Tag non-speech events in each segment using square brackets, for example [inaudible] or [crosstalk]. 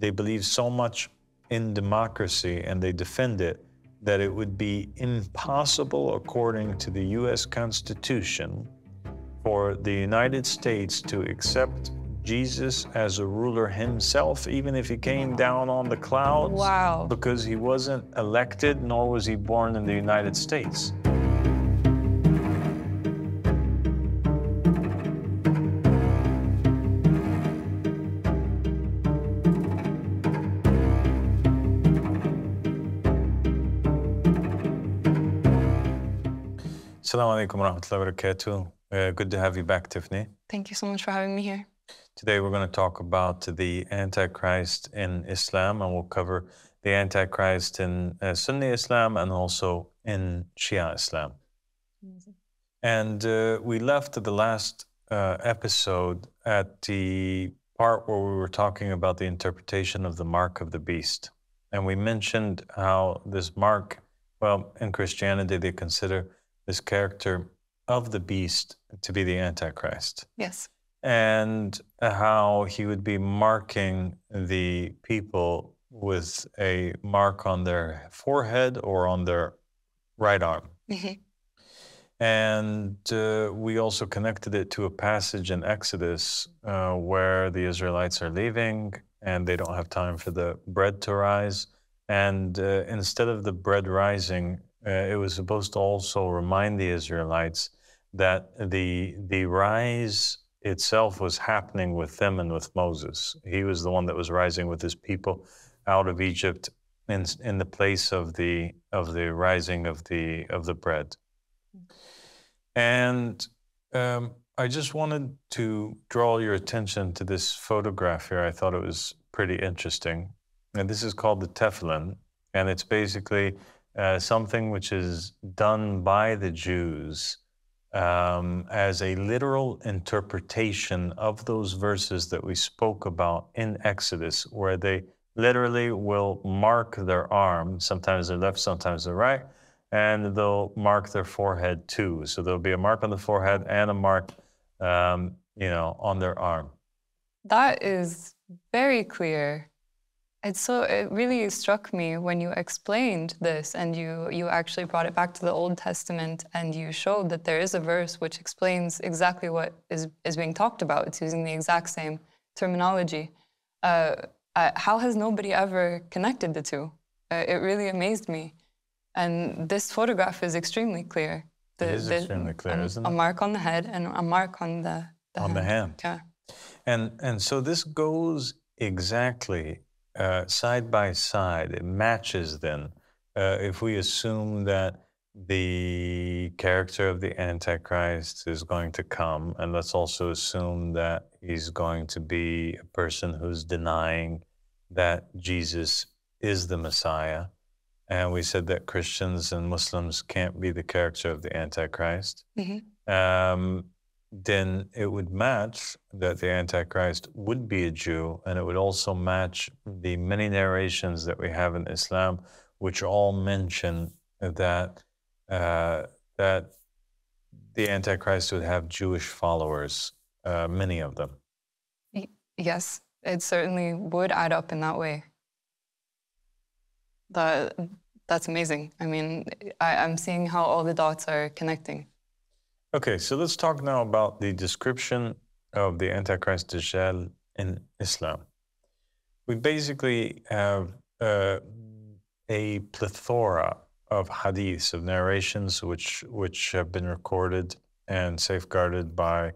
they believe so much in democracy and they defend it that it would be impossible, according to the US Constitution, for the United States to accept Jesus as a ruler himself, even if he came down on the clouds. Wow. Because he wasn't elected, nor was he born in the United States. Assalamu alaikum wa rahmatullahi wa barakatuh. Uh, good to have you back, Tiffany. Thank you so much for having me here. Today we're going to talk about the Antichrist in Islam, and we'll cover the Antichrist in uh, Sunni Islam and also in Shia Islam. Amazing. And uh, we left the last uh, episode at the part where we were talking about the interpretation of the mark of the beast. And we mentioned how this mark, well, in Christianity, they consider this character of the beast to be the Antichrist Yes. and how he would be marking the people with a mark on their forehead or on their right arm. Mhm. And uh, we also connected it to a passage in Exodus uh, where the Israelites are leaving and they don't have time for the bread to rise. And uh, instead of the bread rising, uh, it was supposed to also remind the Israelites that the the rise itself was happening with them and with Moses. He was the one that was rising with his people out of Egypt in in the place of the of the rising of the of the bread. And um, I just wanted to draw your attention to this photograph here. I thought it was pretty interesting. And this is called the tefillin, and it's basically uh, something which is done by the Jews um, as a literal interpretation of those verses that we spoke about in Exodus, where they literally will mark their arm, sometimes their left, sometimes their right, and they'll mark their forehead too. So there'll be a mark on the forehead and a mark, um, you know, on their arm. That is very clear. It's so it really struck me when you explained this and you you actually brought it back to the Old Testament and you showed that there is a verse which explains exactly what is is being talked about. It's using the exact same terminology. Uh, uh, how has nobody ever connected the two? Uh, it really amazed me. And this photograph is extremely clear. It is extremely clear, a, isn't it? a mark on the head and a mark on the, the On the hand. Yeah. And and so this goes exactly uh, side by side. It matches then. Uh, if we assume that the character of the Antichrist is going to come, and let's also assume that he's going to be a person who's denying that Jesus is the Messiah. And we said that Christians and Muslims can't be the character of the Antichrist. Mhm. Um, then it would match that the Antichrist would be a Jew, and it would also match the many narrations that we have in Islam, which all mention that uh, that the Antichrist would have Jewish followers, uh, many of them. Yes, it certainly would add up in that way. That that's amazing. I mean, I, I'm seeing how all the dots are connecting. Okay, so let's talk now about the description of the Antichrist Dajjal in Islam. We basically have uh, a plethora of hadiths, of narrations, which, which have been recorded and safeguarded by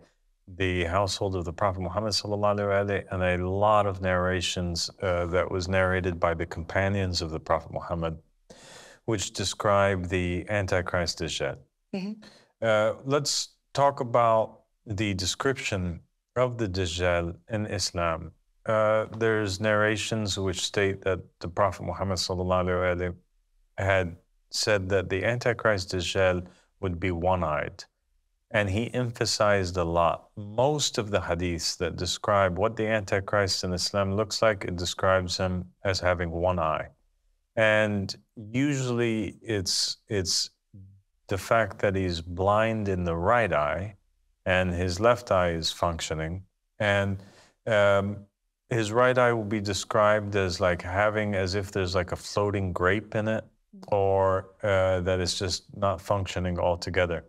the household of the Prophet Muhammad and a lot of narrations uh, that was narrated by the companions of the Prophet Muhammad, which describe the Antichrist Dajjal. Mhm. Uh, let's talk about the description of the Dajjal in Islam. Uh, there's narrations which state that the Prophet Muhammad had said that the Antichrist Dajjal would be one-eyed. And he emphasized a lot. Most of the hadiths that describe what the Antichrist in Islam looks like, it describes him as having one eye. And usually it's it's the fact that he's blind in the right eye and his left eye is functioning. And um, his right eye will be described as like having as if there's like a floating grape in it, or uh, that it's just not functioning altogether.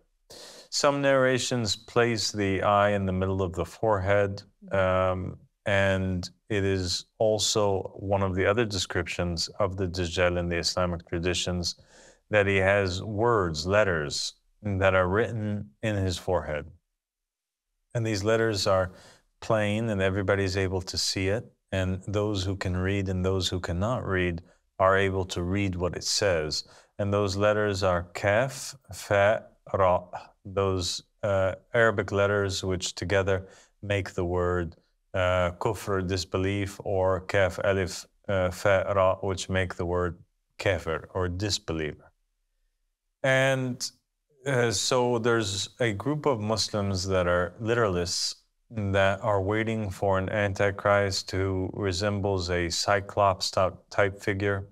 Some narrations place the eye in the middle of the forehead, um, and it is also one of the other descriptions of the Dajjal in the Islamic traditions that he has words, letters that are written in his forehead. And these letters are plain and everybody's able to see it. And those who can read and those who cannot read are able to read what it says. And those letters are kaf, fa, ra, those uh, Arabic letters which together make the word uh, kufr, disbelief, or kaf, alif, uh, fa, ra, which make the word kafir, or disbeliever. And uh, so there's a group of Muslims that are literalists that are waiting for an antichrist who resembles a cyclops type figure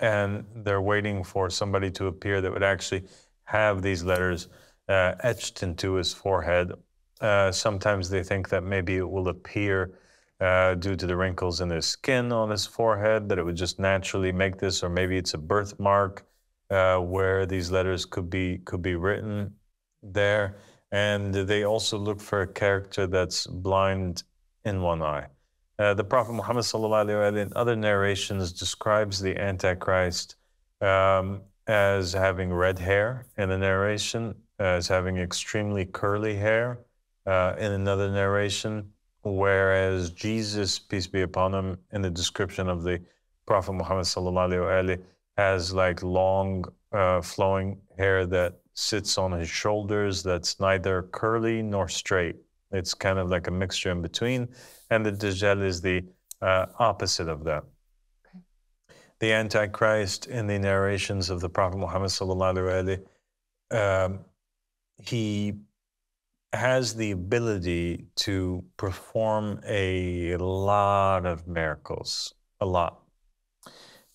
and they're waiting for somebody to appear that would actually have these letters uh, etched into his forehead. Uh, sometimes they think that maybe it will appear uh, due to the wrinkles in his skin on his forehead, that it would just naturally make this, or maybe it's a birthmark uh, where these letters could be could be written there. And they also look for a character that's blind in one eye. Uh, the Prophet Muhammad sallallahu in other narrations describes the Antichrist um, as having red hair in a narration, as having extremely curly hair uh, in another narration, whereas Jesus, peace be upon him, in the description of the Prophet Muhammad has like long uh, flowing hair that sits on his shoulders that's neither curly nor straight. It's kind of like a mixture in between and the Dajjal is the uh, opposite of that. Okay. The Antichrist in the narrations of the Prophet Muhammad sallallahu alaihi, um, he has the ability to perform a lot of miracles, a lot.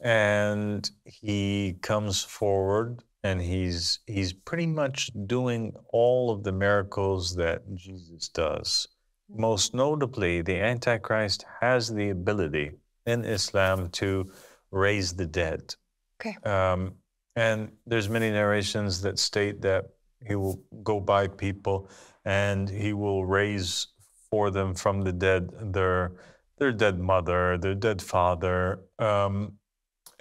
And he comes forward and he's he's pretty much doing all of the miracles that Jesus does. Most notably, the Antichrist has the ability in Islam to raise the dead. Okay. Um, and there's many narrations that state that he will go by people and he will raise for them from the dead their their dead mother, their dead father, um,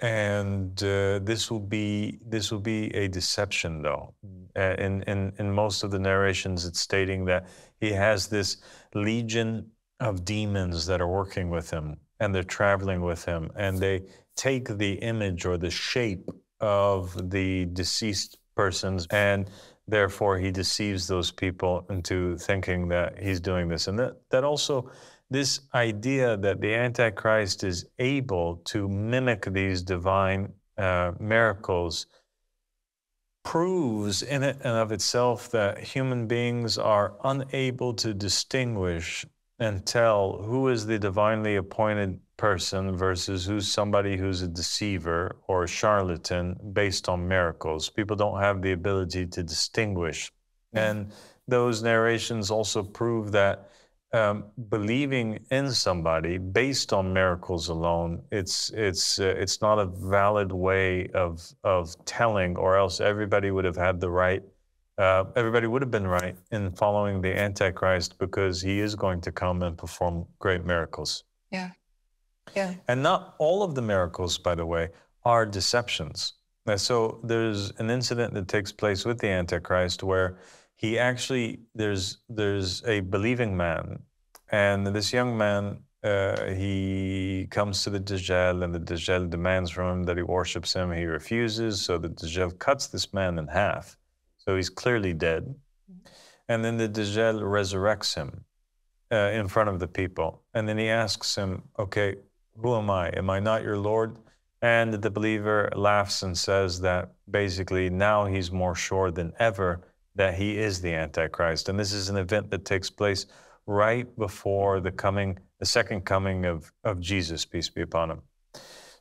and uh, this will be this will be a deception, though. Uh, in in in most of the narrations, it's stating that he has this legion of demons that are working with him, and they're traveling with him, and they take the image or the shape of the deceased persons, and therefore he deceives those people into thinking that he's doing this, and that that also this idea that the Antichrist is able to mimic these divine uh, miracles proves in it and of itself that human beings are unable to distinguish and tell who is the divinely appointed person versus who's somebody who's a deceiver or a charlatan based on miracles. People don't have the ability to distinguish. And those narrations also prove that um, believing in somebody based on miracles alone, it's it's uh, it's not a valid way of of telling, or else everybody would have had the right. Uh, everybody would have been right in following the Antichrist because he is going to come and perform great miracles. Yeah, yeah. And not all of the miracles, by the way, are deceptions. So there's an incident that takes place with the Antichrist where he actually there's there's a believing man, and this young man uh, he comes to the Dajjal, and the Dajjal demands from him that he worships him. He refuses, so the Dajjal cuts this man in half. So he's clearly dead. Mm-hmm. And then the Dajjal resurrects him uh, in front of the people. And then he asks him, Okay, who am I? Am I not your Lord? And the believer laughs and says that basically now he's more sure than ever that he is the Antichrist. And this is an event that takes place right before the coming, the second coming of, of Jesus, peace be upon him.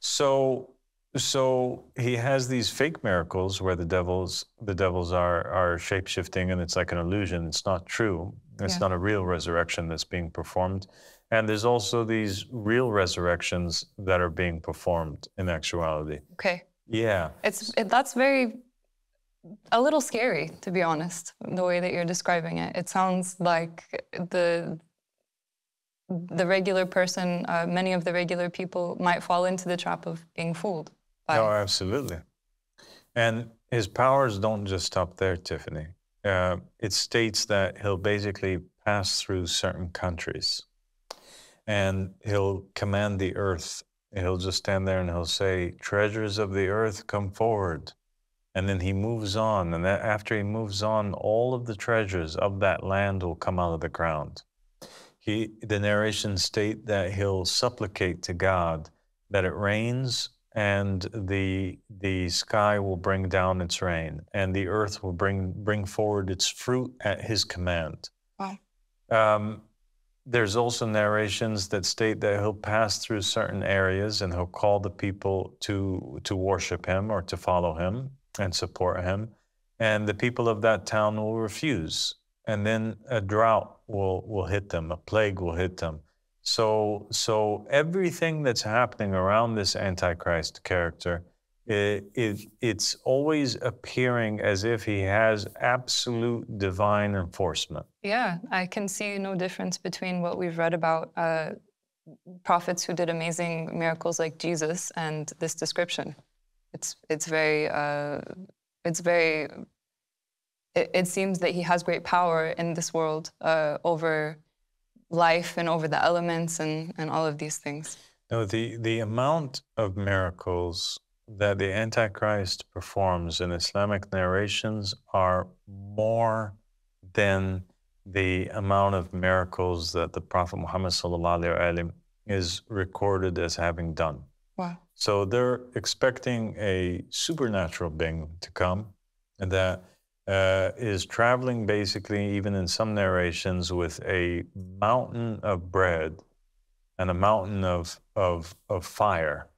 So, so he has these fake miracles where the devils, the devils are are shape shifting, and it's like an illusion. It's not true. It's yeah. not a real resurrection that's being performed. And there's also these real resurrections that are being performed in actuality. Okay. Yeah. It's it, that's very a little scary to be honest. The way that you're describing it, it sounds like the the regular person, uh, many of the regular people might fall into the trap of being fooled. By Oh, absolutely. And his powers don't just stop there, Tiffany. Uh, it states that he'll basically pass through certain countries and he'll command the earth. He'll just stand there and he'll say, Treasures of the earth, come forward. And then he moves on. And after he moves on, all of the treasures of that land will come out of the ground. He, the narrations state that he'll supplicate to God that it rains and the the sky will bring down its rain and the earth will bring bring forward its fruit at his command. Wow. Um, there's also narrations that state that he'll pass through certain areas and he'll call the people to to worship him or to follow him and support him, and the people of that town will refuse, and then a drought will will hit them, a plague will hit them. So so everything that's happening around this antichrist character. It, it, it's always appearing as if he has absolute divine enforcement. Yeah, I can see no difference between what we've read about uh, prophets who did amazing miracles like Jesus and this description. It's it's very uh, it's very. It, it, seems that he has great power in this world uh, over life and over the elements and, and all of these things. No, the the amount of miracles that the Antichrist performs in Islamic narrations are more than the amount of miracles that the Prophet Muhammad is recorded as having done. Wow. So they're expecting a supernatural being to come that uh, is traveling basically, even in some narrations, with a mountain of bread and a mountain of, of, of fire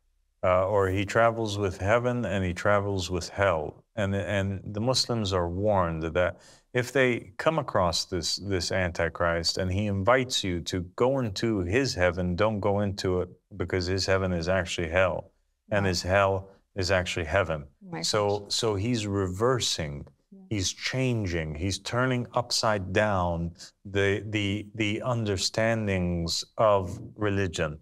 uh, or he travels with heaven and he travels with hell. And, and the Muslims are warned that if they come across this, this Antichrist and he invites you to go into his heaven, don't go into it because his heaven is actually hell and his hell is actually heaven. My So, so he's reversing, he's changing, he's turning upside down the, the, the understandings of religion.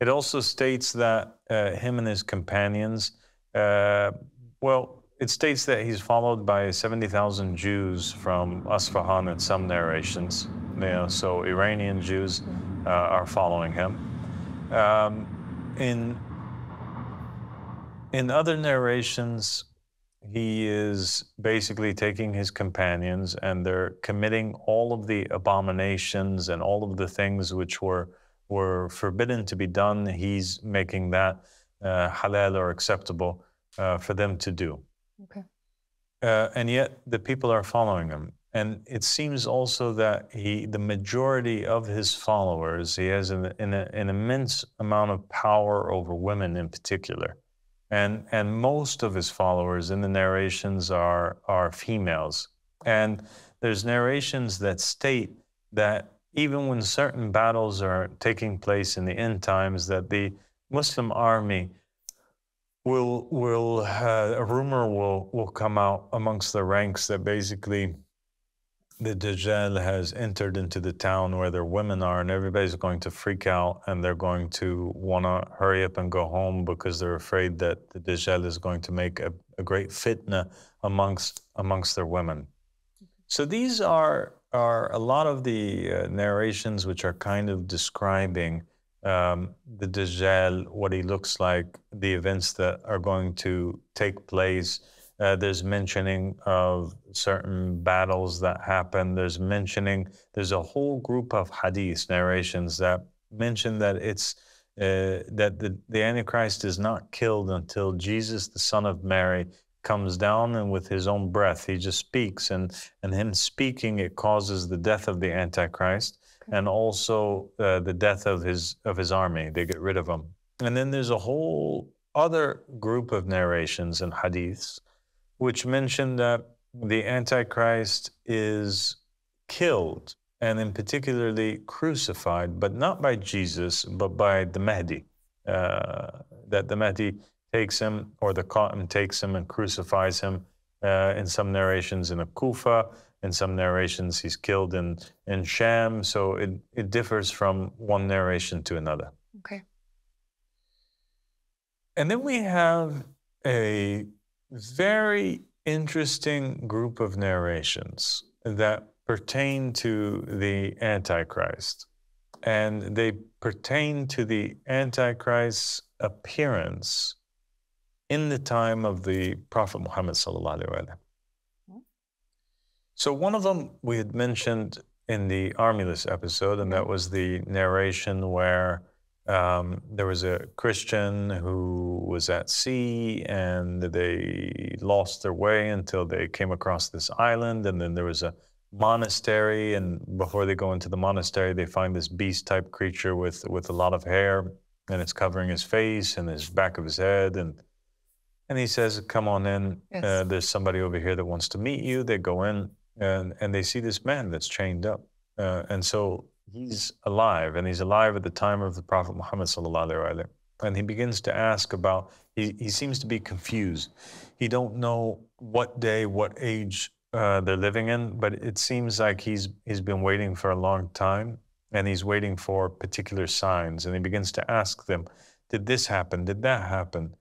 It also states that uh, him and his companions, uh, well, it states that he's followed by 70,000 Jews from Asfahan in some narrations. So Iranian Jews uh, are following him. Um, in, in other narrations, he is basically taking his companions and they're committing all of the abominations and all of the things which were were forbidden to be done, he's making that uh, halal or acceptable uh, for them to do. Okay. Uh, and yet the people are following him. And it seems also that he, the majority of his followers, he has an, an, an immense amount of power over women in particular. And, and most of his followers in the narrations are, are females. And there's narrations that state that even when certain battles are taking place in the end times, that the Muslim army will will uh, a rumor will will come out amongst the ranks that basically the Dajjal has entered into the town where their women are, and everybody's going to freak out, and they're going to want to hurry up and go home because they're afraid that the Dajjal is going to make a, a great fitna amongst amongst their women. So these are are a lot of the uh, narrations which are kind of describing um, the Dajjal, what he looks like, the events that are going to take place. Uh, there's mentioning of certain battles that happen. There's mentioning, there's a whole group of hadith narrations that mention that it's uh, that the, the Antichrist is not killed until Jesus, the son of Mary, comes down and with his own breath he just speaks and and him speaking it causes the death of the antichrist. And also uh, the death of his of his army they get rid of him and then there's a whole other group of narrations and hadiths which mention that the antichrist is killed and in particularly crucified, but not by Jesus, but by the Mahdi. Uh, that the Mahdi takes him, or the Qa'im takes him and crucifies him. Uh, in some narrations in a Kufa, in some narrations he's killed in, in Sham. So it, it differs from one narration to another. Okay. And then we have a very interesting group of narrations that pertain to the Antichrist. And they pertain to the Antichrist's appearance in the time of the Prophet Muhammad. So, one of them we had mentioned in the Armilus episode, and that was the narration where um, there was a Christian who was at sea and they lost their way until they came across this island. And then there was a monastery. And before they go into the monastery, they find this beast type creature with, with a lot of hair and it's covering his face and his back of his head. And, and he says, Come on in. Yes. Uh, there's somebody over here that wants to meet you. They go in and, and they see this man that's chained up. Uh, and so he's alive, and he's alive at the time of the Prophet Muhammad sallallahu and he begins to ask about. He, he seems to be confused. He don't know what day, what age uh, they're living in, but it seems like he's he's been waiting for a long time, and he's waiting for particular signs. And he begins to ask them, "Did this happen? Did that happen?"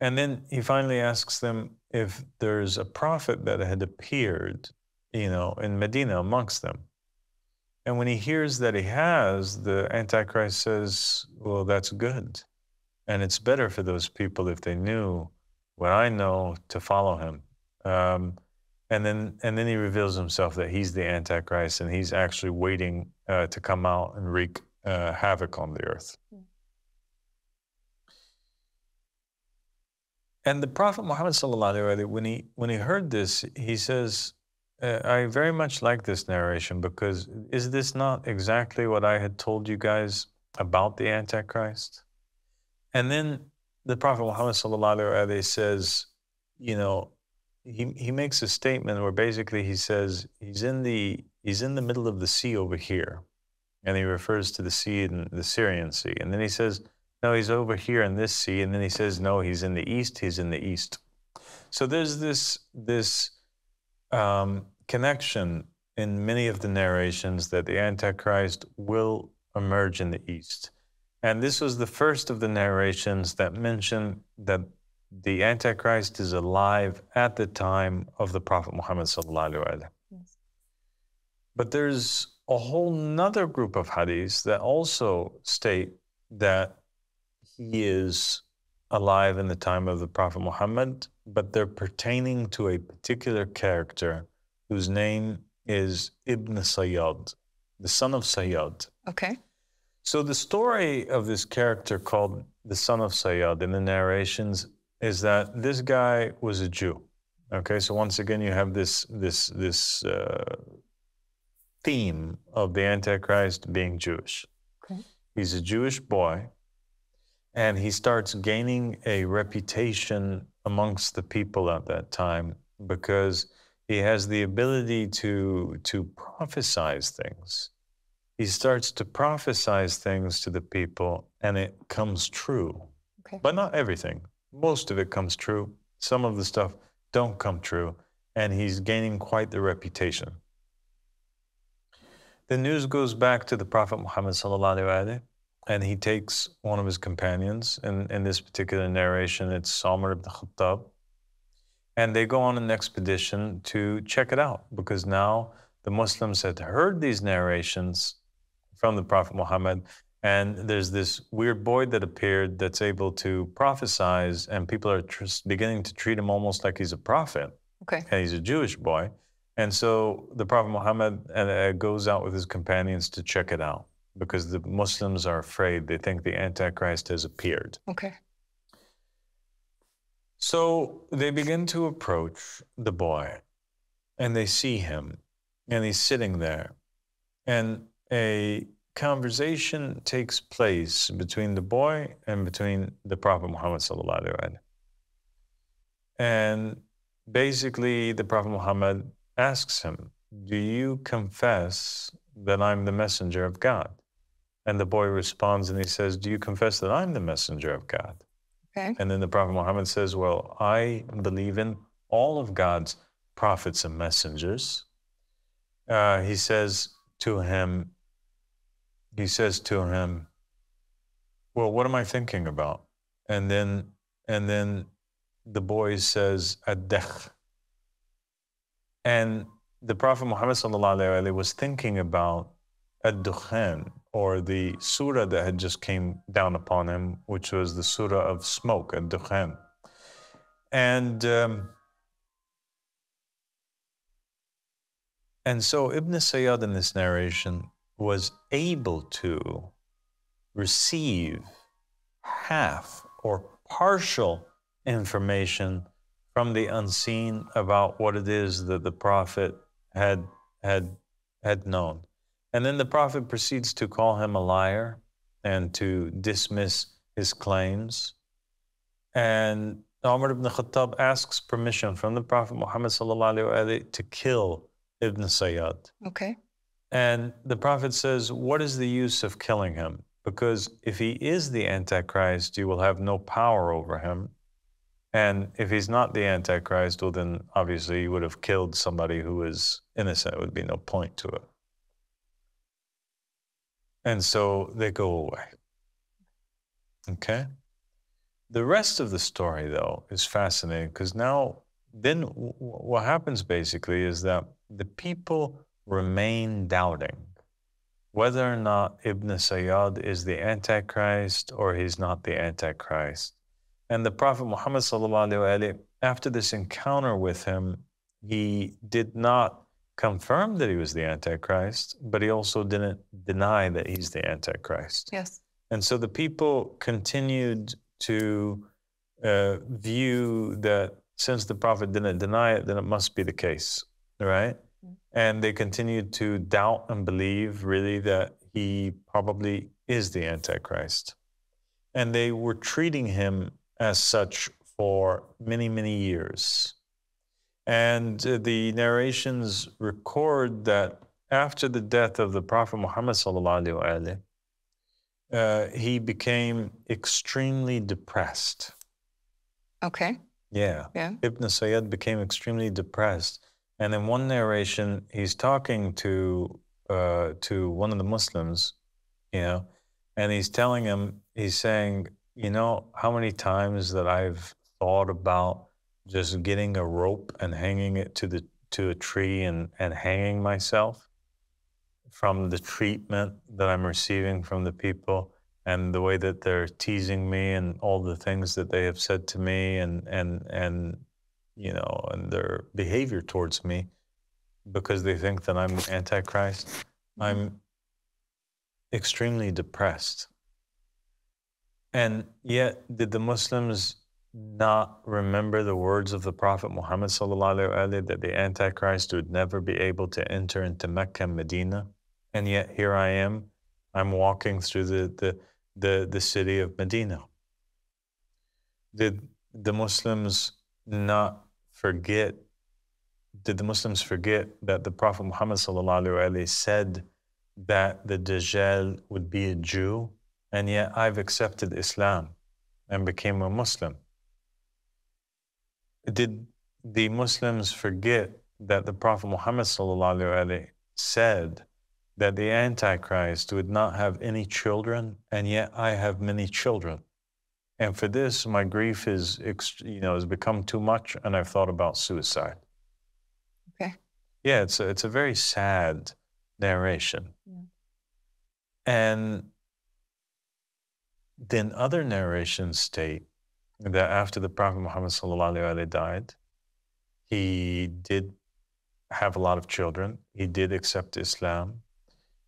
And then he finally asks them if there's a prophet that had appeared, you know, in Medina amongst them. And when he hears that he has, the Antichrist says, Well, that's good. And it's better for those people if they knew what I know to follow him. Um, and then, and then he reveals himself that he's the Antichrist and he's actually waiting uh, to come out and wreak uh, havoc on the earth. And the Prophet Muhammad, when he, when he heard this, he says, uh, I very much like this narration because is this not exactly what I had told you guys about the Antichrist? And then the Prophet Muhammad says, you know, he, he makes a statement where basically he says he's in the he's in the middle of the sea over here. And he refers to the sea in the Syrian Sea. And then he says, no, he's over here in this sea. And then he says, no, he's in the east, he's in the east. So there's this this um, connection in many of the narrations that the Antichrist will emerge in the East. And this was the first of the narrations that mentioned that the Antichrist is alive at the time of the Prophet Muhammad. Yes. But there's a whole nother group of hadiths that also state that he is alive in the time of the Prophet Muhammad, but they're pertaining to a particular character whose name is Ibn Sayyad, the son of Sayyad. Okay. So the story of this character called the son of Sayyad in the narrations is that this guy was a Jew. Okay, so once again you have this this this uh, theme of the Antichrist being Jewish. Okay. He's a Jewish boy, and he starts gaining a reputation amongst the people at that time because he has the ability to to prophesize things. He starts to prophesize things to the people, and it comes true. Okay. But not everything. Most of it comes true. Some of the stuff don't come true, and he's gaining quite the reputation. The news goes back to the Prophet Muhammad sallallahu and he takes one of his companions. In, in this particular narration, it's Umar ibn Khattab and they go on an expedition to check it out because now the Muslims had heard these narrations from the Prophet Muhammad. And there's this weird boy that appeared that's able to prophesize, and people are tr- beginning to treat him almost like he's a prophet. Okay. And he's a Jewish boy. And so the Prophet Muhammad uh, goes out with his companions to check it out because the Muslims are afraid. They think the Antichrist has appeared. Okay. So they begin to approach the boy and they see him and he's sitting there. And a conversation takes place between the boy and between the Prophet Muhammad. And basically, the Prophet Muhammad asks him, Do you confess that I'm the messenger of God. And the boy responds and he says, Do you confess that I'm the messenger of God? Okay. And then the Prophet Muhammad says, Well, I believe in all of God's prophets and messengers. Uh, he says to him, he says to him, Well, what am I thinking about? And then and then the boy says, Ad-dakh. And the Prophet Muhammad was thinking about Ad-Dukhan, or the surah that had just came down upon him, which was the surah of smoke, Ad-Dukhan. And um, and so Ibn Sayyad in this narration was able to receive half or partial information from the unseen about what it is that the prophet had had had known. And then the prophet proceeds to call him a liar and to dismiss his claims. And Umar ibn Khattab asks permission from the Prophet Muhammad to kill Ibn Sayyad. Okay. And the Prophet says, What is the use of killing him? Because if he is the Antichrist, you will have no power over him. And if he's not the Antichrist, well, then obviously you would have killed somebody who is innocent. It would be no point to it. And so they go away. Okay? The rest of the story, though, is fascinating because now, then what happens basically is that the people remain doubting whether or not Ibn Sayyad is the Antichrist or he's not the Antichrist. And the Prophet Muhammad, after this encounter with him, he did not confirm that he was the Antichrist, but he also didn't deny that he's the Antichrist. Yes. And so the people continued to uh, view that since the Prophet didn't deny it, then it must be the case, right? Mm-hmm. And they continued to doubt and believe really that he probably is the Antichrist. And they were treating him as such for many, many years. And uh, the narrations record that after the death of the Prophet Muhammad, uh, he became extremely depressed. Okay. Yeah. Yeah. Ibn Sayyad became extremely depressed. And in one narration, he's talking to uh, to one of the Muslims, you know, and he's telling him, he's saying, you know how many times that I've thought about just getting a rope and hanging it to the to a tree and, and hanging myself from the treatment that I'm receiving from the people and the way that they're teasing me and all the things that they have said to me and and and you know and their behavior towards me because they think that I'm antichrist mm-hmm. I'm extremely depressed and yet, did the Muslims not remember the words of the Prophet Muhammad وسلم, that the Antichrist would never be able to enter into Mecca and Medina? And yet, here I am, I'm walking through the, the, the, the city of Medina. Did the Muslims not forget? Did the Muslims forget that the Prophet Muhammad وسلم, said that the Dajjal would be a Jew and yet I've accepted Islam and became a Muslim. Did the Muslims forget that the Prophet Muhammad said that the Antichrist would not have any children, and yet I have many children? And for this, my grief is, you know, has become too much, and I've thought about suicide. Okay. Yeah, it's a, it's a very sad narration. Yeah. And then other narrations state that after the Prophet Muhammad died, he did have a lot of children. He did accept Islam.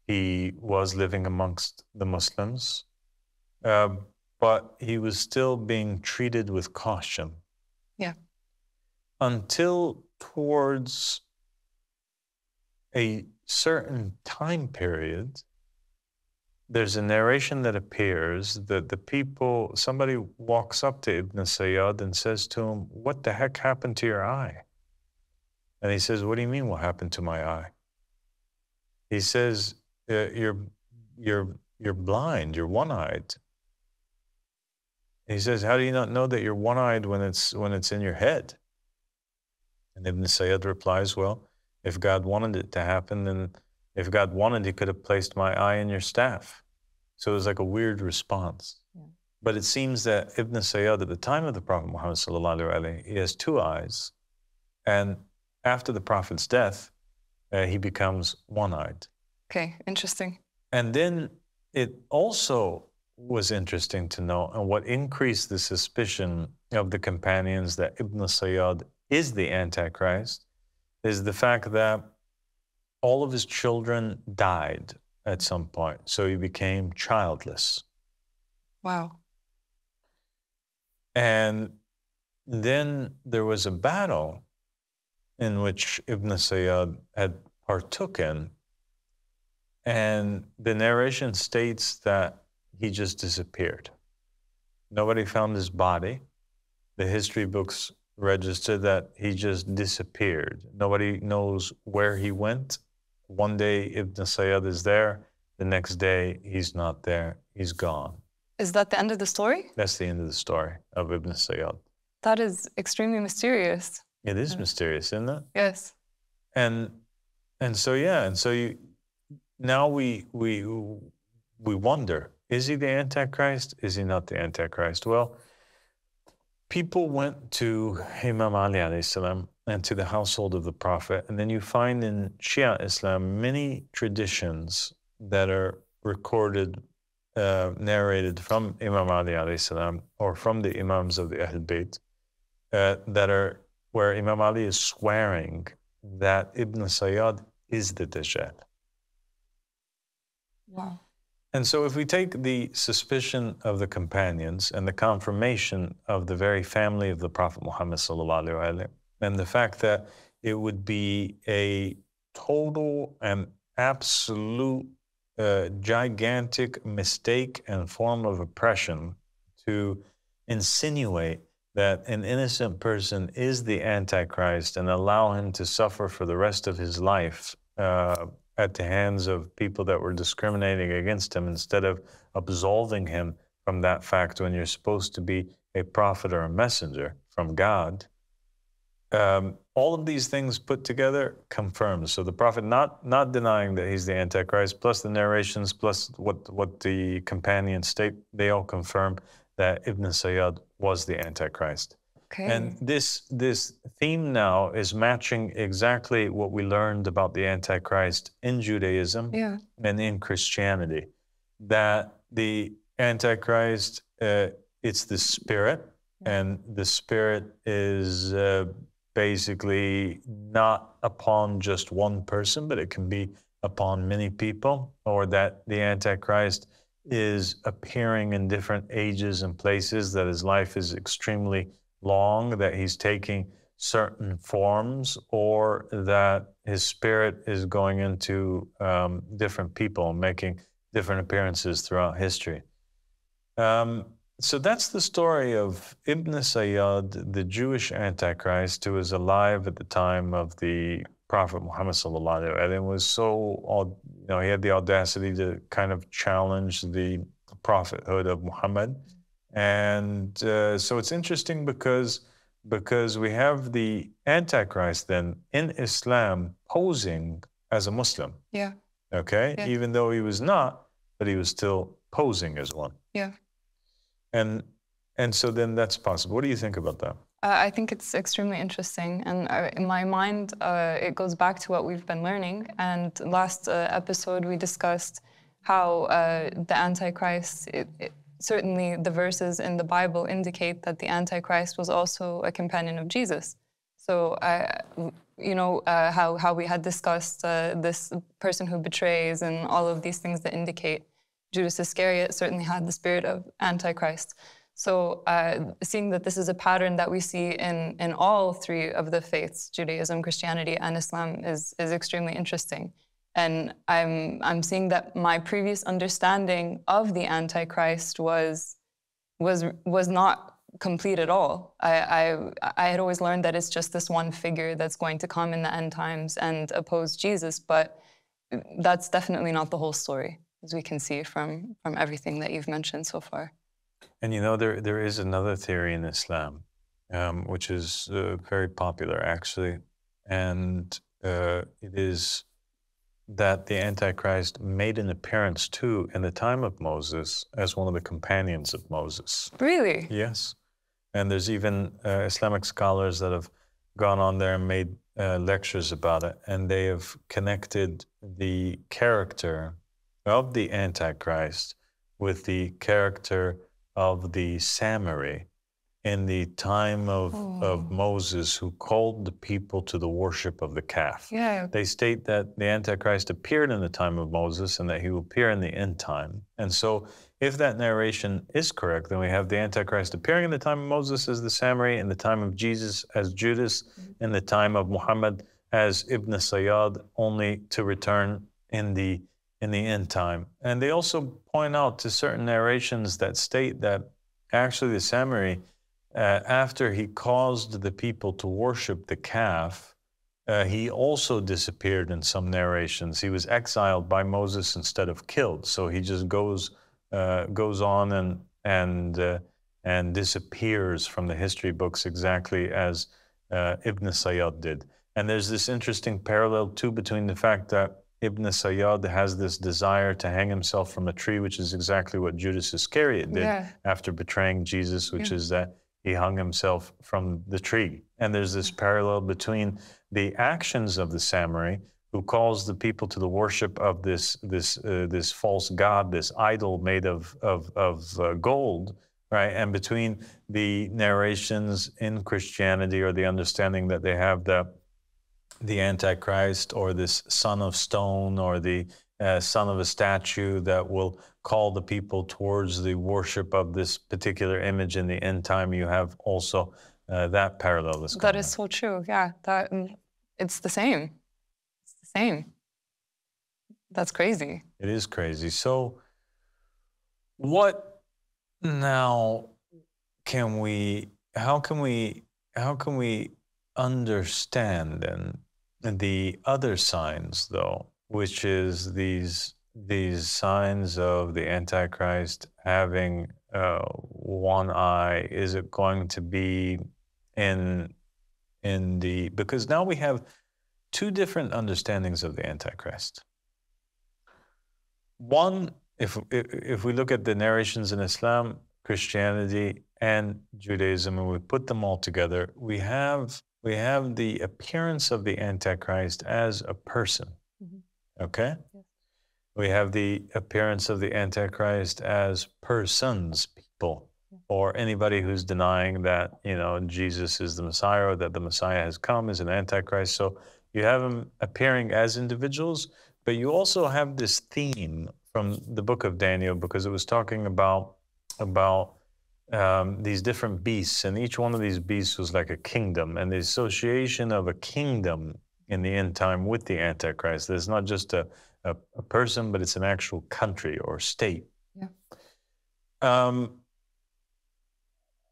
He was living amongst the Muslims, uh, but he was still being treated with caution. Yeah. Until towards a certain time period there's a narration that appears that the people, somebody walks up to Ibn Sayyad and says to him, What the heck happened to your eye? And he says, What do you mean, what happened to my eye? He says, uh, "You're you're you're blind. You're one-eyed." He says, "How do you not know that you're one-eyed when it's when it's in your head?" And Ibn Sayyad replies, "Well, if God wanted it to happen, then if God wanted, He could have placed my eye in your staff." So it was like a weird response. Yeah. But it seems that Ibn Sayyad, at the time of the Prophet Muhammad, he has two eyes. And after the Prophet's death, uh, he becomes one eyed. Okay, interesting. And then it also was interesting to know, and what increased the suspicion of the companions that Ibn Sayyad is the Antichrist, is the fact that all of his children died at some point. So he became childless. Wow. And then there was a battle in which Ibn Sayyad had partook in. And the narration states that he just disappeared. Nobody found his body. The history books register that he just disappeared. Nobody knows where he went one day Ibn Sayyad is there, the next day he's not there, he's gone. Is that the end of the story? That's the end of the story of Ibn Sayyad. That is extremely mysterious. It is mysterious, isn't it? Yes. And and so yeah, and so you now we we we wonder, is he the Antichrist? Is he not the Antichrist? Well, people went to Imam Ali alayhi salam and to the household of the Prophet. And then you find in Shia Islam many traditions that are recorded, uh, narrated from Imam Ali alayhi salam or from the Imams of the Ahl Bayt uh, that are where Imam Ali is swearing that Ibn Sayyad is the Dajjal. Wow. And so, if we take the suspicion of the companions and the confirmation of the very family of the Prophet Muhammad, and the fact that it would be a total and absolute uh, gigantic mistake and form of oppression to insinuate that an innocent person is the Antichrist and allow him to suffer for the rest of his life uh, at the hands of people that were discriminating against him instead of absolving him from that fact when you're supposed to be a prophet or a messenger from God. Um, all of these things put together confirms. So the prophet not not denying that he's the antichrist, plus the narrations, plus what what the companions state, they all confirm that Ibn Sayyad was the antichrist. Okay. And this this theme now is matching exactly what we learned about the Antichrist in Judaism yeah. and in Christianity. That the Antichrist, uh, it's the spirit, and the spirit is uh, basically not upon just one person, but it can be upon many people, or that the Antichrist is appearing in different ages and places, that his life is extremely long, that he's taking certain forms, or that his spirit is going into um, different people, making different appearances throughout history. Um, so that's the story of Ibn Sayyad, the Jewish Antichrist, who was alive at the time of the Prophet Muhammad sallallahu and was so, you know, he had the audacity to kind of challenge the prophethood of Muhammad. And uh, so it's interesting because because we have the Antichrist then in Islam posing as a Muslim. Yeah. Okay. Yeah. Even though he was not, but he was still posing as one. Yeah. And and so then that's possible. What do you think about that? Uh, I think it's extremely interesting, and uh, in my mind, uh, it goes back to what we've been learning. And last uh, episode, we discussed how uh, the Antichrist. It, it, certainly, the verses in the Bible indicate that the Antichrist was also a companion of Jesus. So, you know uh, how how we had discussed this person who betrays and all of these things that indicate Judas Iscariot certainly had the spirit of Antichrist. So, uh, seeing that this is a pattern that we see in, in all three of the faiths, Judaism, Christianity, and Islam, is, is extremely interesting. And I'm, I'm seeing that my previous understanding of the Antichrist was, was, was not complete at all. I, I, I had always learned that it's just this one figure that's going to come in the end times and oppose Jesus. But that's definitely not the whole story, as we can see from from everything that you've mentioned so far. And you know, there there is another theory in Islam, um, which is uh, very popular actually, and uh, it is that the Antichrist made an appearance too in the time of Moses as one of the companions of Moses. Really? Yes. And there's even uh, Islamic scholars that have gone on there and made uh, lectures about it, and they have connected the character of the Antichrist with the character of the Samiri in the time of, oh. of Moses, who called the people to the worship of the calf. Yeah. They state that the Antichrist appeared in the time of Moses and that he will appear in the end time. And so, if that narration is correct, then we have the Antichrist appearing in the time of Moses as the Samiri, in the time of Jesus as Judas, mm-hmm. in the time of Muhammad as Ibn Sayyad, only to return in the in the end time. And they also point out to certain narrations that state that actually the Samiri uh, after he caused the people to worship the calf, uh, he also disappeared in some narrations. He was exiled by Moses instead of killed. So he just goes uh, goes on and and uh, and disappears from the history books exactly as uh, Ibn Sayyad did. And there's this interesting parallel too between the fact that Ibn Sayyad has this desire to hang himself from a tree, which is exactly what Judas Iscariot did yeah. after betraying Jesus, which yeah. is that he hung himself from the tree. And there's this parallel between the actions of the Samiri, who calls the people to the worship of this this uh, this false god, this idol made of of, of uh, gold, right? And between the narrations in Christianity or the understanding that they have that the Antichrist or this son of stone or the uh, son of a statue that will call the people towards the worship of this particular image in the end time. You have also uh, that parallel. That is so true. Yeah, that um, it's the same. It's the same. That's crazy. It is crazy. So, what now can we? How can we? How can we understand and the other signs, though, which is these these signs of the Antichrist having uh, one eye? Is it going to be in in the because now we have two different understandings of the Antichrist. One, if if we look at the narrations in Islam, Christianity, and Judaism, and we put them all together, we have we have the appearance of the Antichrist as a person. Mm-hmm. Okay? Yes. We have the appearance of the Antichrist as persons, people, yeah. or anybody who's denying that, you know, Jesus is the Messiah or that the Messiah has come is an Antichrist. So you have them appearing as individuals, but you also have this theme from the book of Daniel because it was talking about about um, these different beasts, and each one of these beasts was like a kingdom, and the association of a kingdom in the end time with the Antichrist. There's not just a, a, a person, but it's an actual country or state. Yeah. Um,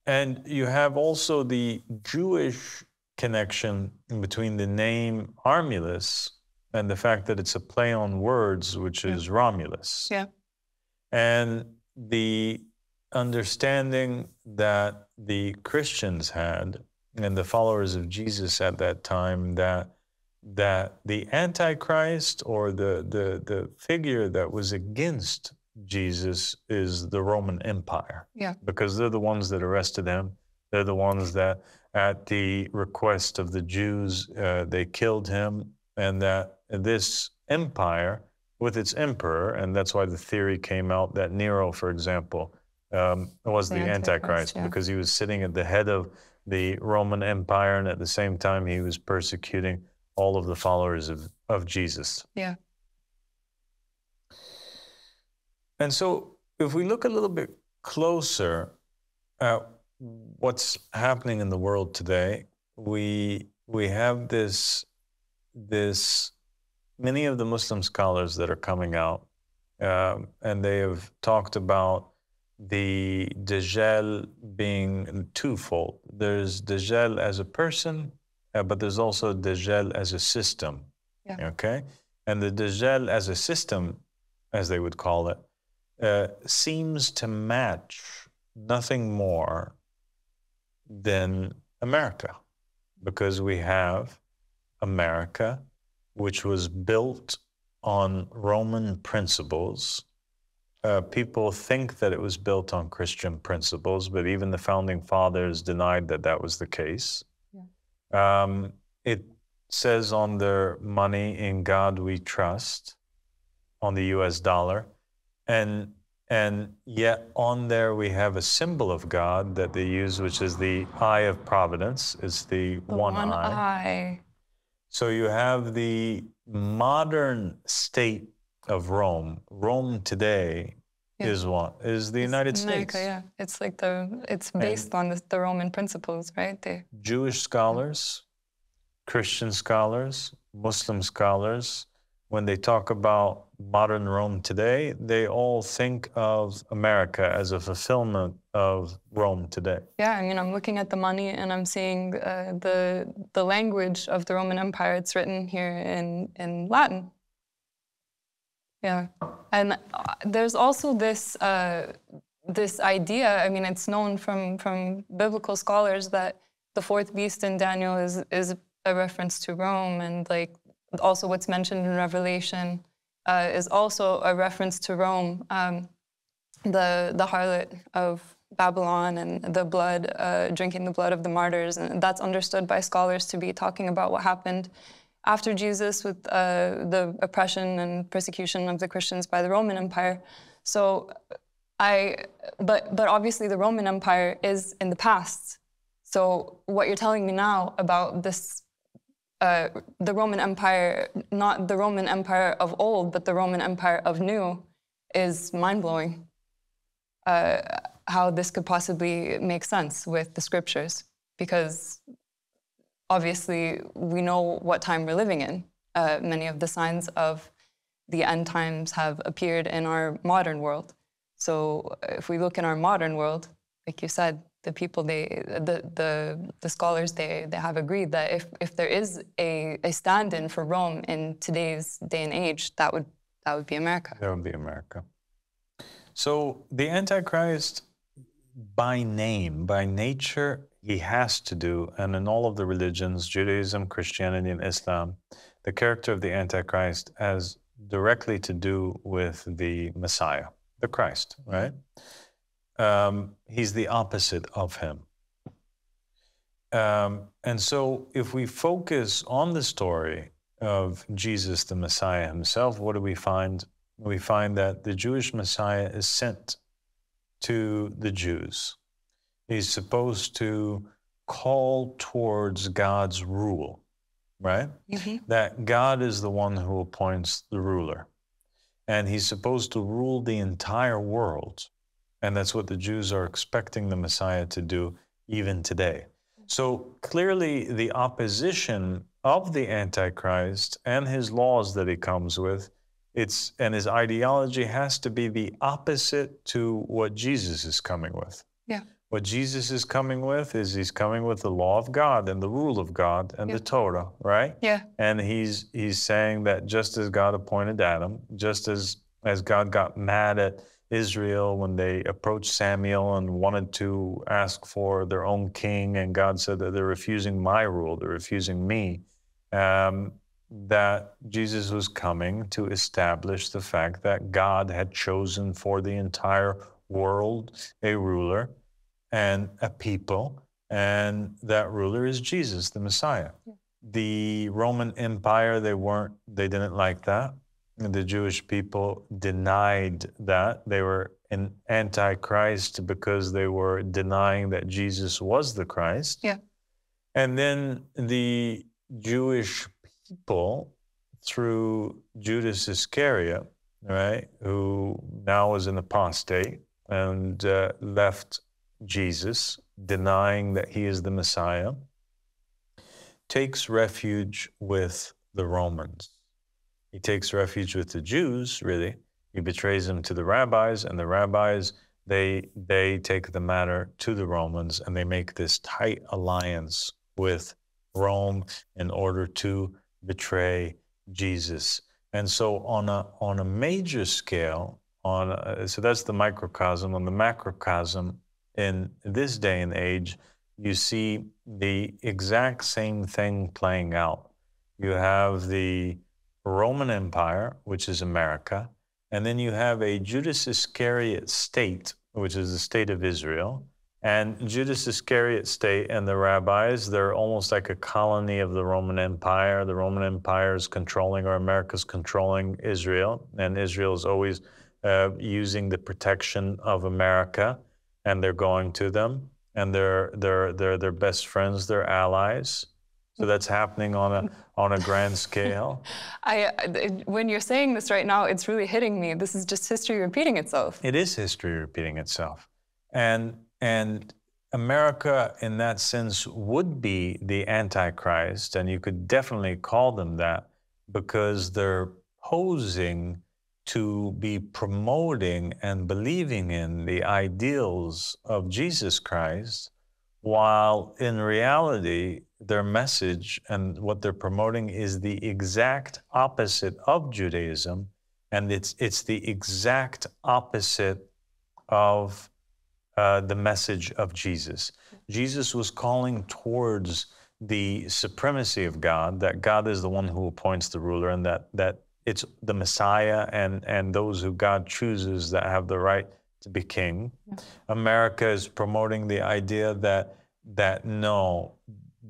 and you have also the Jewish connection between the name Armilus and the fact that it's a play on words, which yeah. is Romulus. Yeah. And the understanding that the Christians had and the followers of Jesus at that time that that the antichrist or the the the figure that was against Jesus is the Roman Empire. Yeah. Because they're the ones that arrested him. They're the ones that at the request of the Jews uh, they killed him and that this empire with its emperor and that's why the theory came out that Nero for example um, was the, the Antichrist, Antichrist yeah. because he was sitting at the head of the Roman Empire, and at the same time, he was persecuting all of the followers of, of Jesus. Yeah. And so, if we look a little bit closer at what's happening in the world today, we we have this this many of the Muslim scholars that are coming out, um, and they have talked about the Dajjal being twofold. There's Dajjal as a person, uh, but there's also Dajjal as a system. Yeah. Okay? And the Dajjal as a system, as they would call it, uh, seems to match nothing more than America, because we have America, which was built on Roman principles. Uh, people think that it was built on Christian principles, but even the founding fathers denied that that was the case. Yeah. Um, it says on their money, in God we trust, on the US dollar. And and yet on there we have a symbol of God that they use, which is the eye of providence. It's the, the one, one eye. eye. So you have the modern state of Rome. Rome today yeah. is what? Is the it's United America, States. Yeah, it's like the it's based and on the, the, Roman principles, right? They, Jewish scholars, Christian scholars, Muslim scholars, when they talk about modern Rome today, they all think of America as a fulfillment of Rome today. Yeah, I mean, I'm looking at the money and I'm seeing uh, the the language of the Roman Empire. It's written here in in Latin. Yeah, and uh, there's also this uh, this idea. I mean, it's known from from biblical scholars that the fourth beast in Daniel is is a reference to Rome, and like also what's mentioned in Revelation uh, is also a reference to Rome, um, the the harlot of Babylon and the blood, uh, drinking the blood of the martyrs, and that's understood by scholars to be talking about what happened after Jesus with uh, the oppression and persecution of the Christians by the Roman Empire. So, I, but but obviously the Roman Empire is in the past. So what you're telling me now about this uh, the Roman Empire, not the Roman Empire of old, but the Roman Empire of new, is mind blowing. Uh, how this could possibly make sense with the scriptures, because obviously we know what time we're living in. Uh, many of the signs of the end times have appeared in our modern world. So if we look in our modern world, like you said, the people they the the, the scholars they, they have agreed that if, if there is a, a stand-in for Rome in today's day and age, that would that would be America. That would be America. So the Antichrist by name, by nature, he has to do, and in all of the religions, Judaism, Christianity, and Islam, the character of the Antichrist has directly to do with the Messiah, the Christ, right? um, he's the opposite of him. Um, and so, if we focus on the story of Jesus, the Messiah himself, what do we find? We find that the Jewish Messiah is sent to the Jews. He's supposed to call towards God's rule, right? Mm-hmm. That God is the one who appoints the ruler. And he's supposed to rule the entire world and that's what the Jews are expecting the Messiah to do even today. So clearly, the opposition of the Antichrist and his laws that he comes with, it's and his ideology has to be the opposite to what Jesus is coming with. Yeah. What Jesus is coming with is he's coming with the law of God and the rule of God and yeah. the Torah, right? Yeah. And he's he's saying that just as God appointed Adam, just as as God got mad at Israel when they approached Samuel and wanted to ask for their own king, and God said that they're refusing my rule, they're refusing me. Um, that Jesus was coming to establish the fact that God had chosen for the entire world a ruler and a people, and that ruler is Jesus, the Messiah. Yeah. The Roman Empire, they weren't, they didn't like that the Jewish people denied that. They were an antichrist because they were denying that Jesus was the Christ. Yeah. And then the Jewish people, through Judas Iscariot, right, who now was an apostate and uh, left Jesus, denying that he is the Messiah, takes refuge with the Romans. He takes refuge with the Jews, really. He betrays them to the rabbis, and the rabbis, they, they take the matter to the Romans and they make this tight alliance with Rome in order to betray Jesus. And so on a on a major scale, on a, so that's the microcosm. On the macrocosm, in this day and age, you see the exact same thing playing out. You have the Roman Empire, which is America, and then you have a Judas Iscariot state, which is the state of Israel. And Judas Iscariot state and the rabbis, they're almost like a colony of the Roman Empire. The Roman Empire is controlling, or America's controlling Israel, and Israel is always uh, using the protection of America, and they're going to them, and they're they're they're their best friends, their allies. So that's happening on a on a grand scale. [laughs] I, uh, when you're saying this right now, it's really hitting me. This is just history repeating itself. It is history repeating itself, and and America, in that sense, would be the Antichrist, and you could definitely call them that because they're posing to be promoting and believing in the ideals of Jesus Christ, while in reality, their message and what they're promoting is the exact opposite of Judaism, and it's, it's the exact opposite of uh, the message of Jesus. Jesus was calling towards the supremacy of God, that God is the one who appoints the ruler, and that, that it's the Messiah and, and those who God chooses that have the right to be king. Yeah. America is promoting the idea that, that no,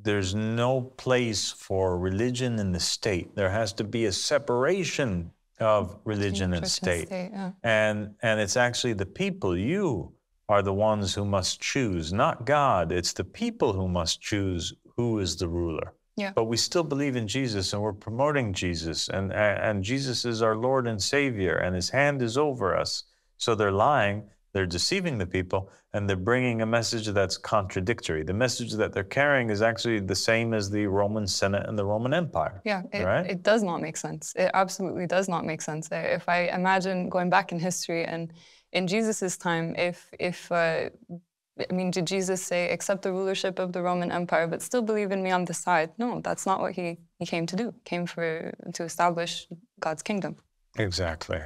there's no place for religion in the state. There has to be a separation of religion and state. state yeah. And, and it's actually the people, you, are the ones who must choose, not God. It's the people who must choose who is the ruler. Yeah. But we still believe in Jesus and we're promoting Jesus and, and Jesus is our Lord and Savior and his hand is over us. So they're lying, they're deceiving the people, and they're bringing a message that's contradictory. The message that they're carrying is actually the same as the Roman Senate and the Roman Empire. Yeah, it, right? it does not make sense. It absolutely does not make sense. If I imagine going back in history and in Jesus's time, if if uh, I mean, did Jesus say, accept the rulership of the Roman Empire, but still believe in me on the side? No, that's not what he, he came to do. He came for to establish God's kingdom. Exactly.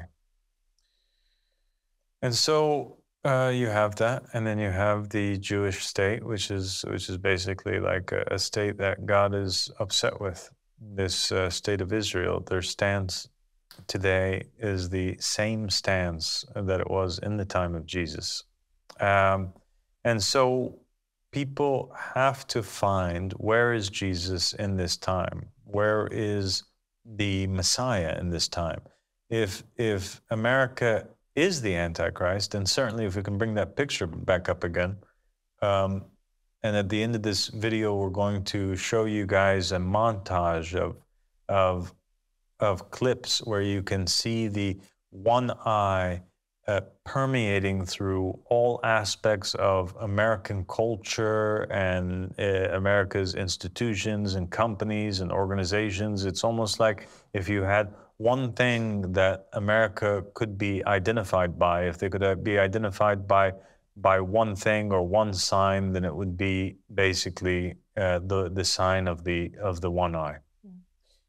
And so uh, you have that, and then you have the Jewish state, which is which is basically like a, a state that God is upset with. This uh, state of Israel, their stance today is the same stance that it was in the time of Jesus. Um, and so people have to find where is Jesus in this time? Where is the Messiah in this time? If, if America is the Antichrist, and certainly if we can bring that picture back up again, um, and at the end of this video, we're going to show you guys a montage of, of of clips where you can see the one eye uh, permeating through all aspects of American culture and uh, America's institutions and companies and organizations. It's almost like if you had one thing that America could be identified by, if they could uh, be identified by by one thing or one sign, then it would be basically uh, the the sign of the of the one eye.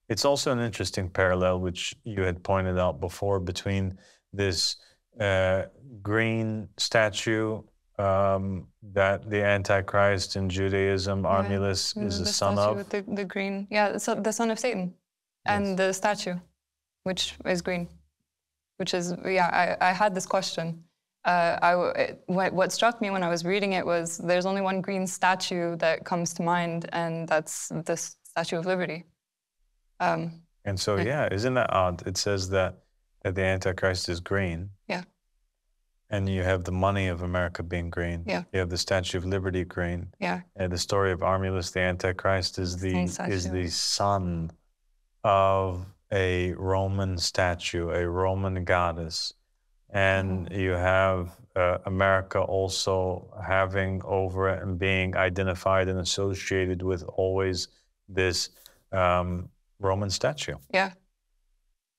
It's also an interesting parallel, which you had pointed out before, between this uh, green statue um, that the Antichrist in Judaism, yeah. Armilus, is the, the son of. The, the green, yeah, so the son of Satan, and yes. the statue, which is green, which is yeah. I, I had this question. Uh, I, it, what, what struck me when I was reading it was there's only one green statue that comes to mind, and that's the Statue of Liberty. Um, and so, yeah, isn't that odd? It says that, that the Antichrist is green. And you have the money of America being green. Yeah. You have the Statue of Liberty green. Yeah. And the story of Armilus the Antichrist is the is the son of a Roman statue, a Roman goddess. And mm-hmm. you have uh, America also having over it and being identified and associated with always this um, Roman statue. Yeah.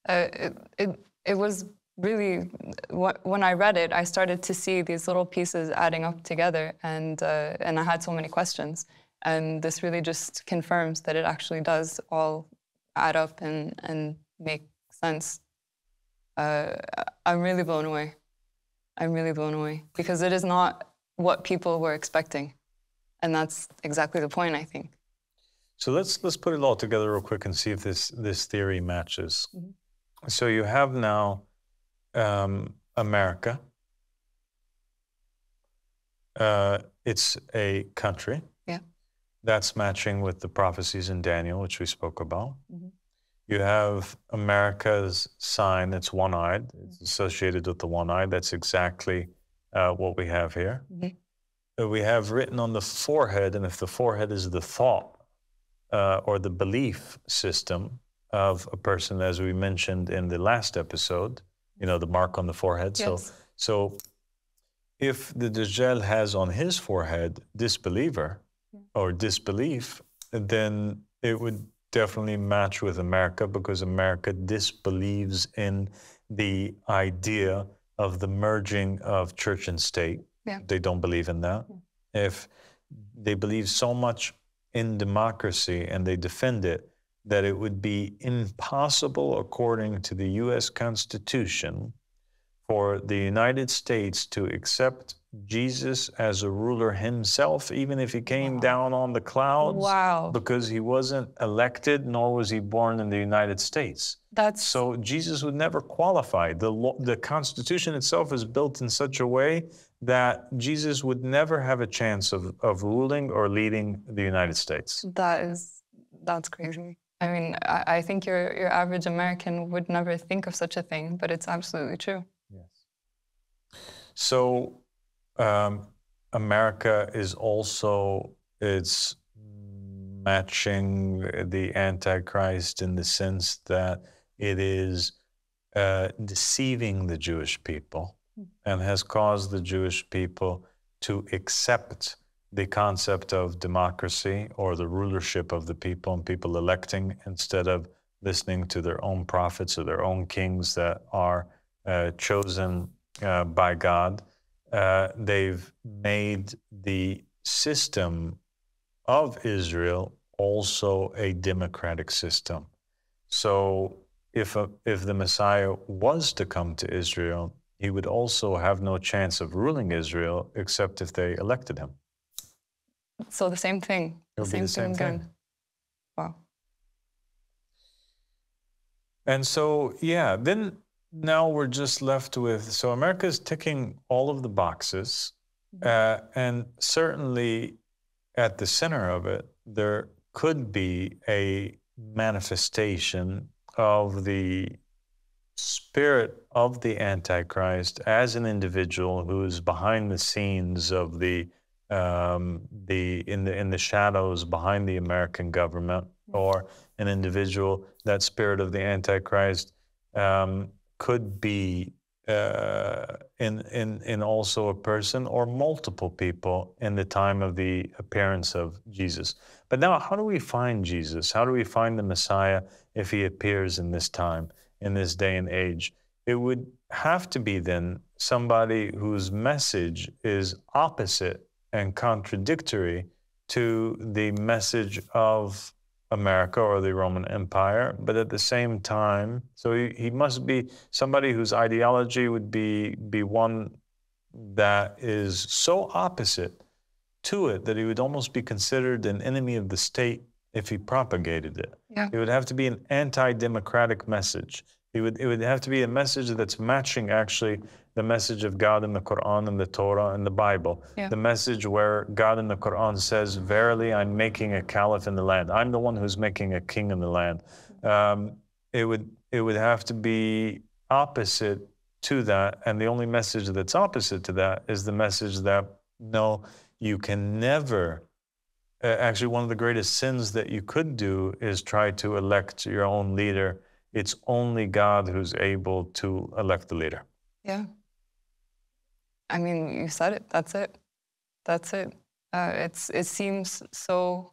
Uh, it, it, it was really, when I read it, I started to see these little pieces adding up together, and, uh, and I had so many questions. And this really just confirms that it actually does all add up and, and make sense. Uh, I'm really blown away. I'm really blown away because it is not what people were expecting, and that's exactly the point. I think. So let's let's put it all together real quick and see if this this theory matches. Mm-hmm. So you have now um, America. Uh, it's a country. Yeah. That's matching with the prophecies in Daniel, which we spoke about. Mm-hmm. You have America's sign that's one eyed, it's mm-hmm. associated with the one eye. That's exactly uh, what we have here. Mm-hmm. Uh, we have written on the forehead, and if the forehead is the thought uh, or the belief system of a person, as we mentioned in the last episode, you know, the mark on the forehead. Yes. So, so if the Dajjal has on his forehead disbeliever yeah. or disbelief, then it would definitely match with America because America disbelieves in the idea of the merging of church and state. Yeah. They don't believe in that. Yeah. If they believe so much in democracy and they defend it, that it would be impossible, according to the US Constitution, for the United States to accept Jesus as a ruler himself, even if he came wow. down on the clouds. Wow. Because he wasn't elected, nor was he born in the United States. That's so Jesus would never qualify. The law, the Constitution itself is built in such a way that Jesus would never have a chance of, of ruling or leading the United States. That is that's crazy. I mean, I, I think your your average American would never think of such a thing, but it's absolutely true. Yes. So, um, America is also it's matching the Antichrist in the sense that it is uh, deceiving the Jewish people hmm. and has caused the Jewish people to accept the concept of democracy or the rulership of the people and people electing instead of listening to their own prophets or their own kings that are uh, chosen uh, by God. Uh, they've made the system of Israel also a democratic system. So if, a, if the Messiah was to come to Israel, he would also have no chance of ruling Israel except if they elected him. So the same thing. The same, the same thing, thing. Wow. And so, yeah, then now we're just left with so America's ticking all of the boxes. Mm-hmm. Uh, and certainly at the center of it, there could be a manifestation of the spirit of the Antichrist as an individual who is behind the scenes of the um, the in the in the shadows behind the American government, or an individual that spirit of the Antichrist um, could be uh, in in in also a person or multiple people in the time of the appearance of Jesus. But now, how do we find Jesus? How do we find the Messiah if he appears in this time, in this day and age? It would have to be then somebody whose message is opposite and contradictory to the message of America or the Roman Empire, but at the same time, so he, he must be somebody whose ideology would be, be one that is so opposite to it that he would almost be considered an enemy of the state if he propagated it. Yeah. It would have to be an anti democratic message. It would, it would have to be a message that's matching actually the message of God in the Quran and the Torah and the Bible. Yeah. The message where God in the Quran says, Verily, I'm making a caliph in the land. I'm the one who's making a king in the land. Um, it, would, it would have to be opposite to that. And the only message that's opposite to that is the message that no, you can never. Uh, actually, one of the greatest sins that you could do is try to elect your own leader. It's only God who's able to elect the leader. Yeah. I mean, you said it. That's it. That's it. Uh, it's it seems so.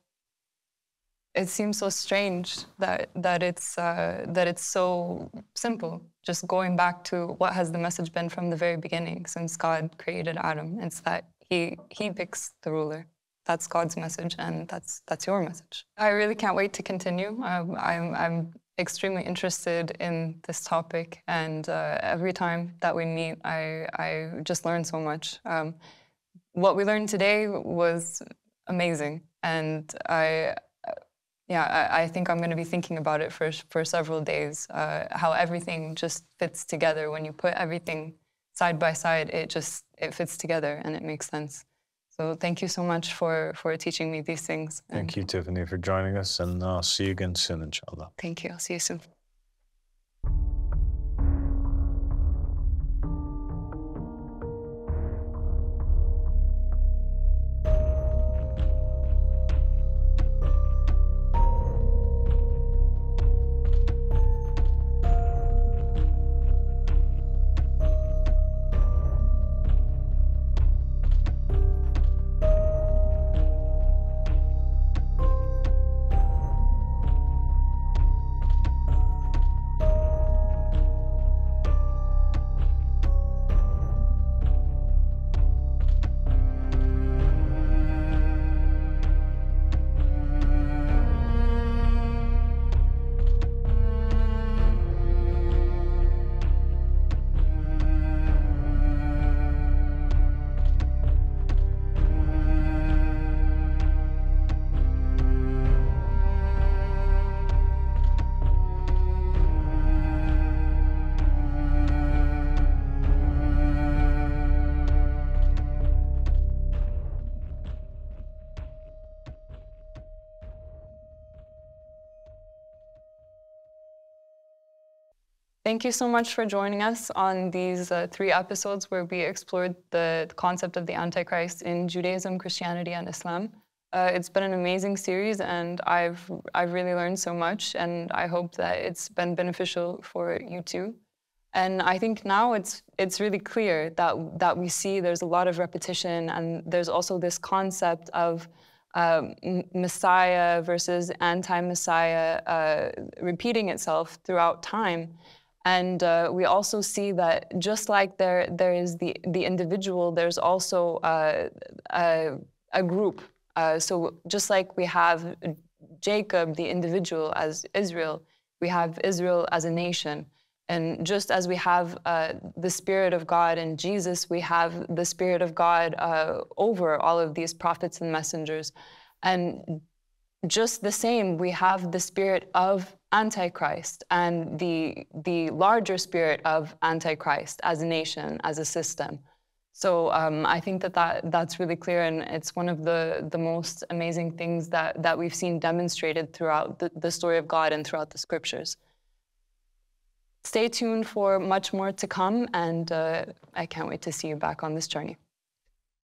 It seems so strange that that it's uh, that it's so simple. Just going back to what has the message been from the very beginning, since God created Adam. It's that he he picks the ruler. That's God's message, and that's that's your message. I really can't wait to continue. Um, I'm I'm extremely interested in this topic, and uh, every time that we meet, I, I just learn so much. Um, what we learned today was amazing, and I, yeah, I, think I'm going to be thinking about it for for several days. Uh, how everything just fits together when you put everything side by side. It just it fits together and it makes sense. So thank you so much for for teaching me these things. Thank you, Tiffany, for joining us, and I'll see you again soon, inshallah. Thank you. I'll see you soon. Thank you so much for joining us on these uh, three episodes where we explored the concept of the Antichrist in Judaism, Christianity, and Islam. Uh, it's been an amazing series, and I've I've really learned so much, and I hope that it's been beneficial for you too. And I think now it's it's really clear that that we see there's a lot of repetition, and there's also this concept of um, Messiah versus anti-Messiah uh, repeating itself throughout time. And uh, we also see that just like there, there is the, the individual, there's also uh, a, a, group. Uh, so just like we have Jacob, the individual, as Israel, we have Israel as a nation. And just as we have uh, the Spirit of God in Jesus, we have the Spirit of God uh, over all of these prophets and messengers. And just the same, we have the spirit of Antichrist and the, the larger spirit of Antichrist as a nation, as a system. So um, I think that, that that's really clear, and it's one of the, the most amazing things that, that we've seen demonstrated throughout the, the story of God and throughout the scriptures. Stay tuned for much more to come, and uh, I can't wait to see you back on this journey.